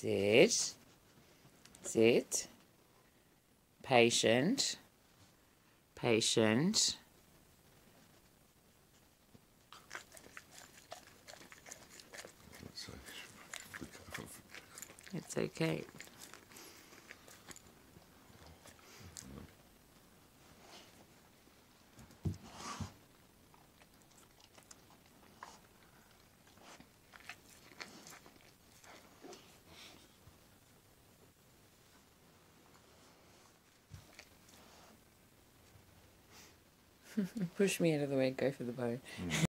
Sit. Sit. Patient. Patient. So, flick off. It's okay. Push me out of the way, go for the bone. Mm.